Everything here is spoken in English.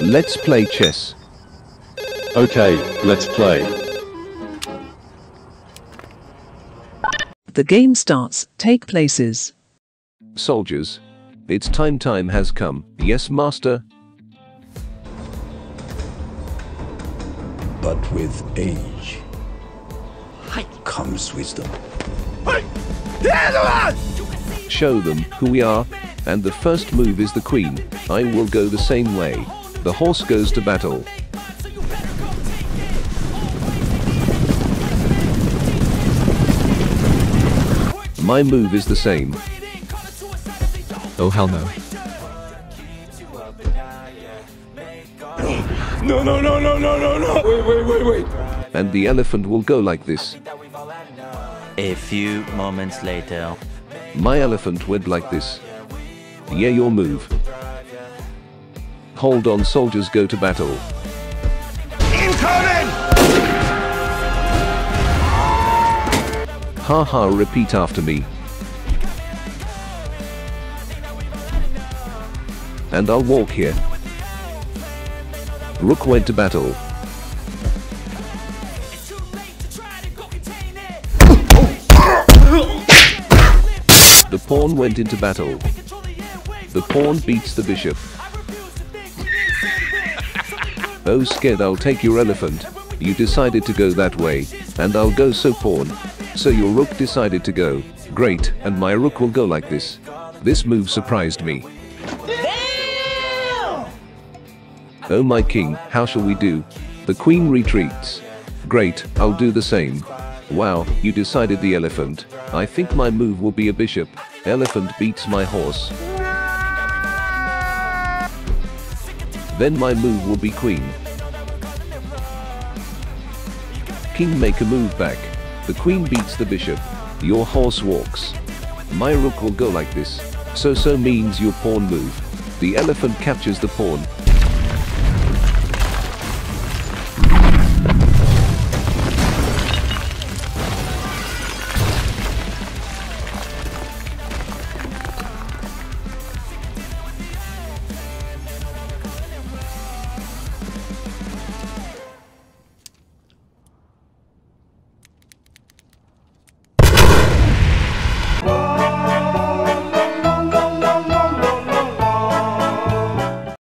Let's play chess. Okay, let's play. The game starts. Take places. Soldiers. It's time time has come. Yes, master. But with age comes wisdom. Show them who we are. And the first move is the queen. I will go the same way. The horse goes to battle. My move is the same. Oh hell no. No, no, no, no, no, no, no! Wait, wait, wait, wait! And the elephant will go like this. A few moments later. My elephant went like this. Yeah, your move. Hold on, soldiers go to battle. Incoming! Ha ha, repeat after me. And I'll walk here. Rook went to battle. Pawn went into battle. The pawn beats the bishop. Oh scared I'll take your elephant. You decided to go that way. And I'll go so pawn. So your rook decided to go. Great, and my rook will go like this. This move surprised me. Oh my king, how shall we do? The queen retreats. Great, I'll do the same. Wow, you decided the elephant. I think my move will be a bishop. Elephant beats my horse. Then my move will be queen. King make a move back. The queen beats the bishop. Your horse walks. My rook will go like this. So so means your pawn move. The elephant captures the pawn.